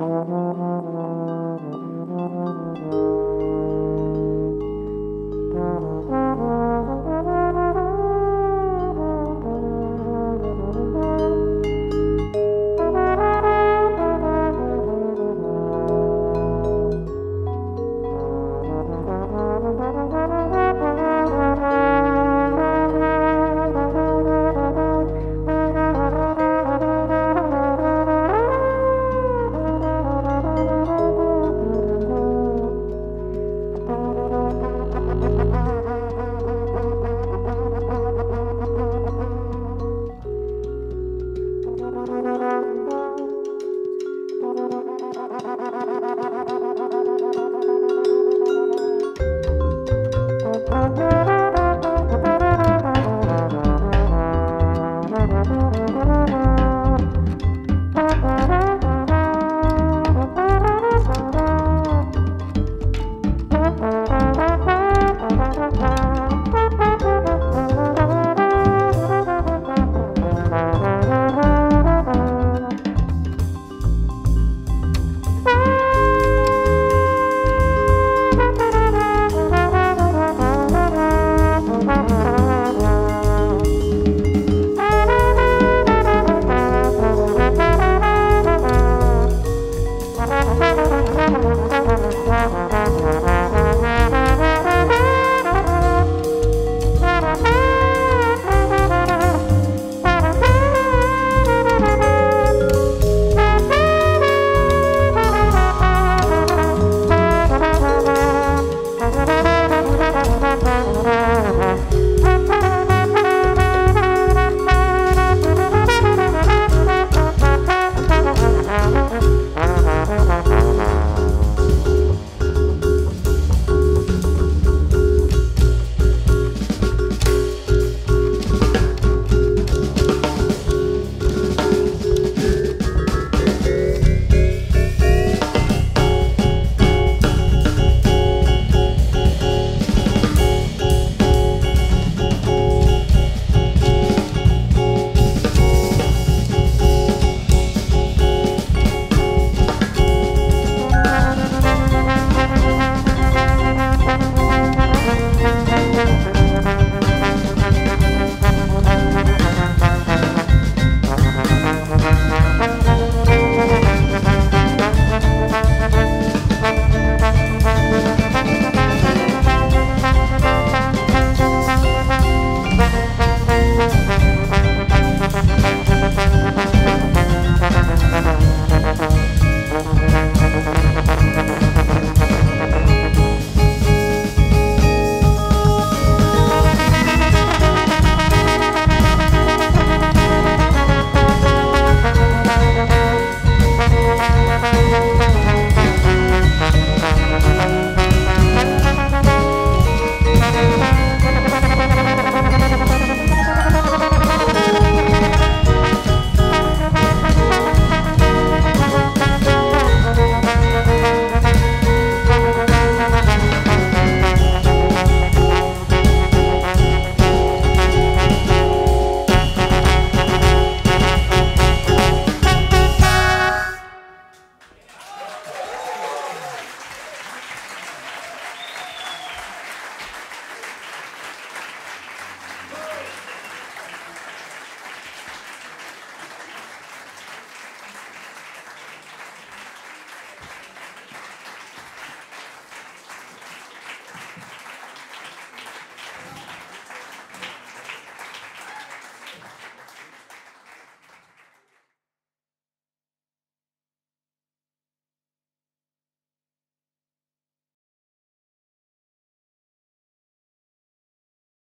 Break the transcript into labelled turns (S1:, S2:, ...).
S1: Mm-hmm.